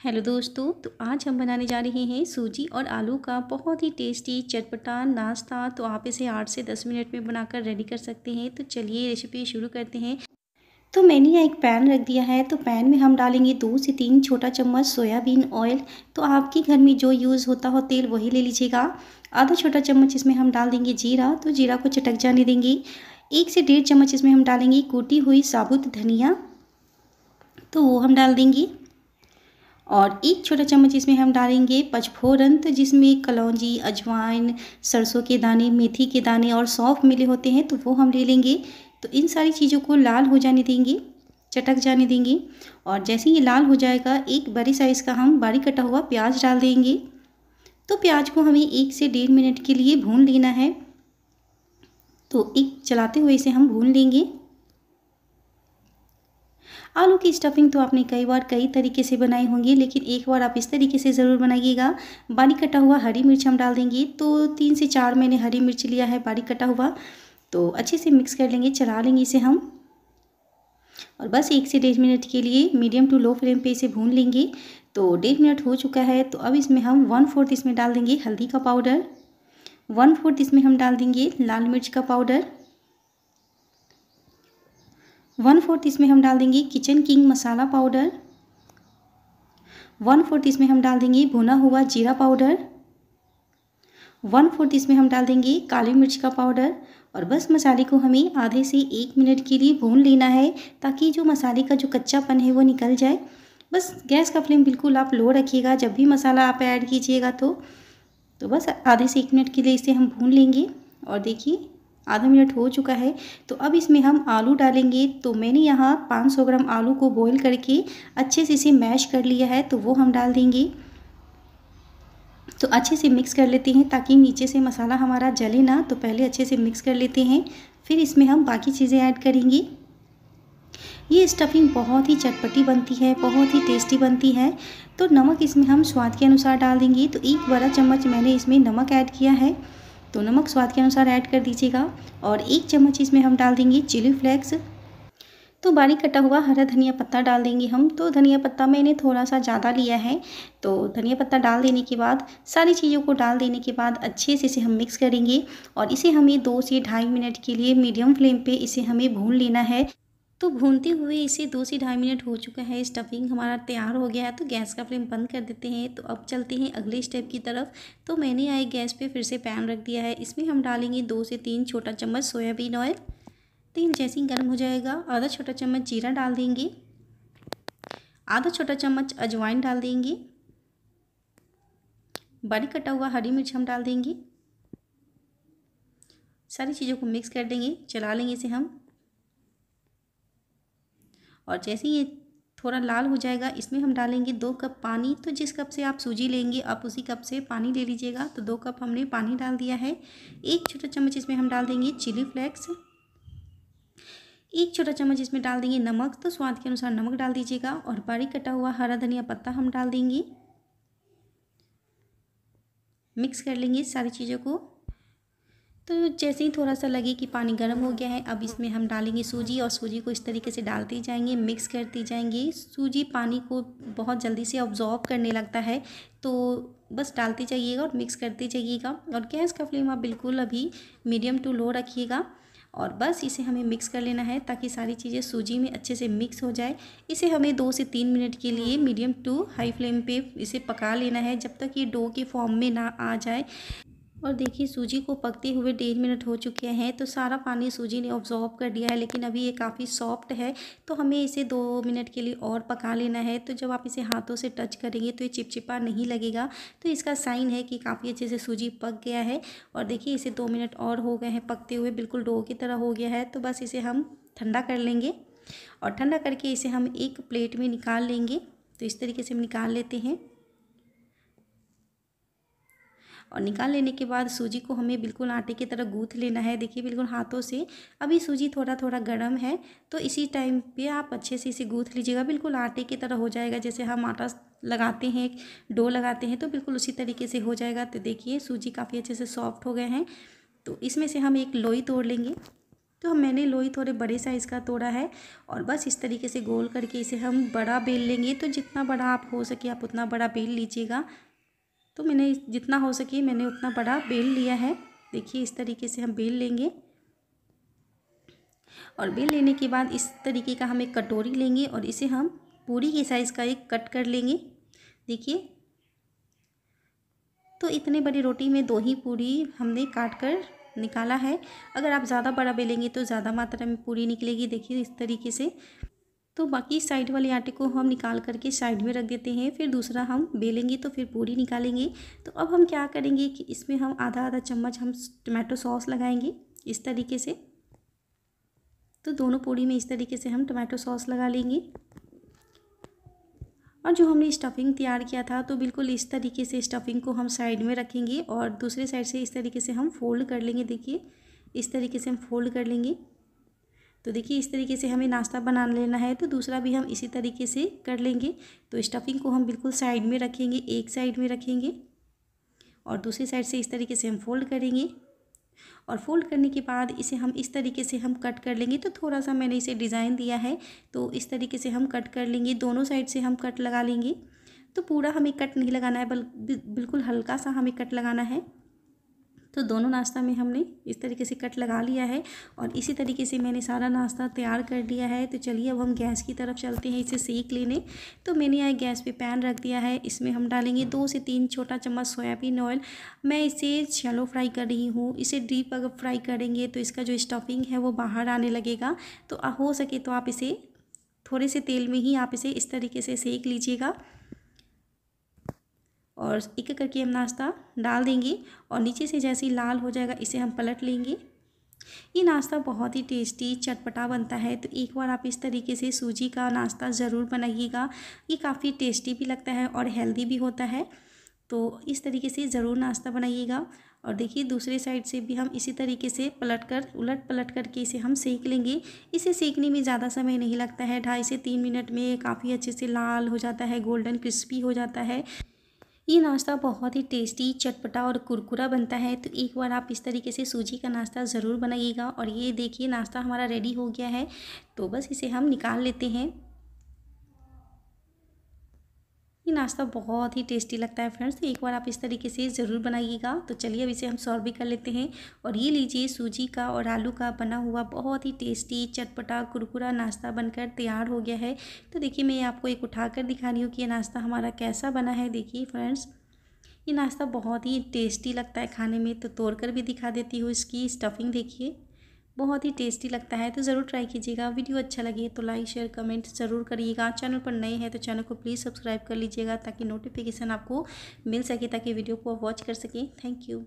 Hello दोस्तों तो आज हम बनाने जा रहे हैं सूजी और आलू का बहुत ही टेस्टी चटपटा नाश्ता। तो आप इसे आठ से दस मिनट में बनाकर रेडी कर सकते हैं। तो चलिए रेसिपी शुरू करते हैं। तो मैंने यहाँ एक पैन रख दिया है। तो पैन में हम डालेंगे दो से तीन छोटा चम्मच सोयाबीन ऑयल तो आपके घर में जो यूज़ होता हो तेल, वही ले लीजिएगा। आधा छोटा चम्मच इसमें हम डाल देंगे जीरा। तो जीरा को चटक जाने देंगे। एक से डेढ़ चम्मच इसमें हम डालेंगे कूटी हुई साबुत धनिया। तो वो हम डाल देंगे। और एक छोटा चम्मच इसमें हम डालेंगे पचफोरन तो जिसमें कलौजी, अजवाइन, सरसों के दाने, मेथी के दाने और सौंफ मिले होते हैं तो वो हम ले लेंगे। तो इन सारी चीज़ों को लाल हो जाने देंगे, चटक जाने देंगे और जैसे ही लाल हो जाएगा, एक बड़ी साइज़ का हम बारीक कटा हुआ प्याज डाल देंगे। तो प्याज को हमें एक से डेढ़ मिनट के लिए भून लेना है। तो एक चलाते हुए इसे हम भून लेंगे। आलू की स्टफिंग तो आपने कई बार कई तरीके से बनाई होंगी, लेकिन एक बार आप इस तरीके से ज़रूर बनाइएगा। बारीक कटा हुआ हरी मिर्च हम डाल देंगे। तो तीन से चार मैंने हरी मिर्च लिया है बारीक कटा हुआ। तो अच्छे से मिक्स कर लेंगे चला लेंगे इसे हम। और बस एक से डेढ़ मिनट के लिए मीडियम टू लो फ्लेम पे इसे भून लेंगे। तो डेढ़ मिनट हो चुका है तो अब इसमें हम वन फोर्थ इसमें डाल देंगे हल्दी का पाउडर वन फोर्थ इसमें हम डाल देंगे लाल मिर्च का पाउडर वन फोर्थ इसमें हम डाल देंगे Kitchen King masala powder. One fourth इसमें हम डाल देंगे भुना हुआ जीरा पाउडर। वन फोर्थ इसमें हम डाल देंगे काली मिर्च का पाउडर। और बस मसाले को हमें आधे से एक मिनट के लिए भून लेना है ताकि जो मसाले का जो कच्चापन है वो निकल जाए। बस गैस का फ्लेम बिल्कुल आप लो रखिएगा, जब भी मसाला आप ऐड कीजिएगा तो। तो बस आधे से एक मिनट के लिए इसे हम भून लेंगे। और देखिए आधा मिनट हो चुका है तो अब इसमें हम आलू डालेंगे। तो मैंने यहाँ 500 ग्राम आलू को बॉईल करके अच्छे से इसे मैश कर लिया है तो वो हम डाल देंगे। तो अच्छे से मिक्स कर लेते हैं ताकि नीचे से मसाला हमारा जले ना तो पहले अच्छे से मिक्स कर लेते हैं। फिर इसमें हम बाकी चीज़ें ऐड करेंगे। ये स्टफिंग बहुत ही चटपटी बनती है, बहुत ही टेस्टी बनती है। तो नमक इसमें हम स्वाद के अनुसार डाल देंगे। तो एक बड़ा चम्मच मैंने इसमें नमक ऐड किया है। तो नमक स्वाद के अनुसार ऐड कर दीजिएगा और एक चम्मच इसमें हम डाल देंगे चिली फ्लेक्स। तो बारीक कटा हुआ हरा धनिया पत्ता डाल देंगे हम। तो धनिया पत्ता मैंने थोड़ा सा ज़्यादा लिया है। तो धनिया पत्ता डाल देने के बाद, सारी चीज़ों को डाल देने के बाद अच्छे से इसे हम मिक्स करेंगे और इसे हमें दो से ढाई मिनट के लिए मीडियम फ्लेम पे इसे हमें भून लेना है। तो भूनते हुए इसे दो से ढाई मिनट हो चुका है। स्टफिंग हमारा तैयार हो गया है तो गैस का फ्लेम बंद कर देते हैं। तो अब चलते हैं अगले स्टेप की तरफ़। तो मैंने आए गैस पे फिर से पैन रख दिया है। इसमें हम डालेंगे दो से तीन छोटा चम्मच सोयाबीन ऑयल। तेल जैसे ही गर्म हो जाएगा, आधा छोटा चम्मच जीरा डाल देंगे। आधा छोटा चम्मच अजवाइन डाल देंगे। बारीक कटा हुआ हरी मिर्च हम डाल देंगे। सारी चीज़ों को मिक्स कर देंगे, चला लेंगे इसे हम। और जैसे ही ये थोड़ा लाल हो जाएगा, इसमें हम डालेंगे दो कप पानी। तो जिस कप से आप सूजी लेंगे, आप उसी कप से पानी ले लीजिएगा। तो दो कप हमने पानी डाल दिया है। एक छोटा चम्मच इसमें हम डाल देंगे चिली फ्लेक्स। एक छोटा चम्मच इसमें डाल देंगे नमक। तो स्वाद के अनुसार नमक डाल दीजिएगा और बारीक कटा हुआ हरा धनिया पत्ता हम डाल देंगे। मिक्स कर लेंगे सारी चीज़ों को। तो जैसे ही थोड़ा सा लगे कि पानी गर्म हो गया है, अब इसमें हम डालेंगे सूजी और सूजी को इस तरीके से डालते जाएँगे, मिक्स करते जाएँगे। सूजी पानी को बहुत जल्दी से ऑब्जॉर्ब करने लगता है तो बस डालते जाइएगा और मिक्स करते जाइएगा। और गैस का फ्लेम आप बिल्कुल अभी मीडियम टू लो रखिएगा और बस इसे हमें मिक्स कर लेना है ताकि सारी चीज़ें सूजी में अच्छे से मिक्स हो जाए। इसे हमें दो से तीन मिनट के लिए मीडियम टू हाई फ्लेम पे इसे पका लेना है जब तक ये डो के फॉर्म में ना आ जाए। और देखिए सूजी को पकते हुए डेढ़ मिनट हो चुके हैं तो सारा पानी सूजी ने ऑब्जॉर्व कर दिया है, लेकिन अभी ये काफ़ी सॉफ्ट है तो हमें इसे दो मिनट के लिए और पका लेना है। तो जब आप इसे हाथों से टच करेंगे तो ये चिपचिपा नहीं लगेगा तो इसका साइन है कि काफ़ी अच्छे से सूजी पक गया है। और देखिए इसे दो मिनट और हो गए हैं पकते हुए, बिल्कुल डो की तरह हो गया है तो बस इसे हम ठंडा कर लेंगे। और ठंडा करके इसे हम एक प्लेट में निकाल लेंगे तो इस तरीके से हम निकाल लेते हैं। और निकाल लेने के बाद सूजी को हमें बिल्कुल आटे की तरह गूँथ लेना है। देखिए, बिल्कुल हाथों से। अभी सूजी थोड़ा थोड़ा गर्म है तो इसी टाइम पे आप अच्छे से इसे गूँथ लीजिएगा। बिल्कुल आटे की तरह हो जाएगा। जैसे हम आटा लगाते हैं डो लगाते हैं तो बिल्कुल उसी तरीके से हो जाएगा। तो देखिए, सूजी काफ़ी अच्छे से सॉफ्ट हो गए हैं। तो इसमें से हम एक लोई तोड़ लेंगे। तो मैंने लोई थोड़े बड़े साइज़ का तोड़ा है और बस इस तरीके से गोल करके इसे हम बड़ा बेल लेंगे। तो जितना बड़ा आप हो सके आप उतना बड़ा बेल लीजिएगा। तो मैंने जितना हो सके मैंने उतना बड़ा बेल लिया है। देखिए, इस तरीके से हम बेल लेंगे। और बेल लेने के बाद इस तरीके का हम एक कटोरी लेंगे और इसे हम पूरी के साइज़ का एक कट कर लेंगे। देखिए तो इतने बड़ी रोटी में दो ही पूरी हमने काट कर निकाला है। अगर आप ज़्यादा बड़ा बेलेंगे तो ज़्यादा मात्रा में पूरी निकलेगी। देखिए, इस तरीके से तो बाकी साइड वाले आटे को हम निकाल करके साइड में रख देते हैं, फिर दूसरा हम बेलेंगे तो फिर पूरी निकालेंगे। तो अब हम क्या करेंगे कि इसमें हम आधा आधा चम्मच हम टमाटो सॉस लगाएँगे इस तरीके से। तो दोनों पूड़ी में इस तरीके से हम टमाटो सॉस लगा लेंगे। और जो हमने स्टफिंग तैयार किया था तो बिल्कुल इस तरीके से स्टफिंग को हम साइड में रखेंगे और दूसरे साइड से इस तरीके से हम फोल्ड कर लेंगे। देखिए, इस तरीके से हम फोल्ड कर लेंगे। तो देखिए, इस तरीके से हमें नाश्ता बना लेना है तो दूसरा भी हम इसी तरीके से कर लेंगे। तो स्टफिंग को हम बिल्कुल साइड में रखेंगे, एक साइड में रखेंगे और दूसरी साइड से इस तरीके से हम फोल्ड करेंगे और फोल्ड करने के बाद इसे हम इस तरीके से हम कट कर लेंगे। तो थोड़ा सा मैंने इसे डिज़ाइन दिया है तो इस तरीके से हम कट कर लेंगे। दोनों साइड से हम कट लगा लेंगे। तो पूरा हमें कट नहीं लगाना है, बल, बिल्कुल हल्का सा हमें कट लगाना है। तो दोनों नाश्ता में हमने इस तरीके से कट लगा लिया है और इसी तरीके से मैंने सारा नाश्ता तैयार कर लिया है। तो चलिए अब हम गैस की तरफ़ चलते हैं इसे सेक लेने। तो मैंने यहाँ गैस पे पैन रख दिया है। इसमें हम डालेंगे दो से तीन छोटा चम्मच सोयाबीन ऑयल। मैं इसे शैलो फ्राई कर रही हूँ। इसे डीप अगर फ्राई करेंगे तो इसका जो स्टफिंग है वो बाहर आने लगेगा। तो हो सके तो आप इसे थोड़े से तेल में ही आप इसे इस तरीके से सेक लीजिएगा। और एक एक करके हम नाश्ता डाल देंगे और नीचे से जैसे ही लाल हो जाएगा, इसे हम पलट लेंगे। ये नाश्ता बहुत ही टेस्टी, चटपटा बनता है। तो एक बार आप इस तरीके से सूजी का नाश्ता ज़रूर बनाइएगा। ये काफ़ी टेस्टी भी लगता है और हेल्दी भी होता है। तो इस तरीके से ज़रूर नाश्ता बनाइएगा। और देखिए, दूसरे साइड से भी हम इसी तरीके से पलट कर उलट पलट करके इसे हम सेक लेंगे। इसे सेकने में ज़्यादा समय नहीं लगता है। ढाई से तीन मिनट में काफ़ी अच्छे से लाल हो जाता है, गोल्डन क्रिस्पी हो जाता है। ये नाश्ता बहुत ही टेस्टी, चटपटा और कुरकुरा बनता है। तो एक बार आप इस तरीके से सूजी का नाश्ता ज़रूर बनाइएगा। और ये देखिए, नाश्ता हमारा रेडी हो गया है। तो बस इसे हम निकाल लेते हैं। ये नाश्ता बहुत ही टेस्टी लगता है फ्रेंड्स तो एक बार आप इस तरीके से ज़रूर बनाइएगा। तो चलिए अब इसे हम सॉल्व भी कर लेते हैं। और ये लीजिए सूजी का और आलू का बना हुआ बहुत ही टेस्टी चटपटा कुरकुरा नाश्ता बनकर तैयार हो गया है। तो देखिए मैं आपको एक उठा कर दिखा रही हूँ कि ये नाश्ता हमारा कैसा बना है। देखिए फ्रेंड्स, ये नाश्ता बहुत ही टेस्टी लगता है खाने में। तो तोड़ कर भी दिखा देती हूँ इसकी स्टफिंग, देखिए। बहुत ही टेस्टी लगता है तो ज़रूर ट्राई कीजिएगा। वीडियो अच्छा लगे तो लाइक, शेयर, कमेंट ज़रूर करिएगा। चैनल पर नए हैं तो चैनल को प्लीज़ सब्सक्राइब कर लीजिएगा ताकि नोटिफिकेशन आपको मिल सके, ताकि वीडियो को वॉच कर सकें। Thank you.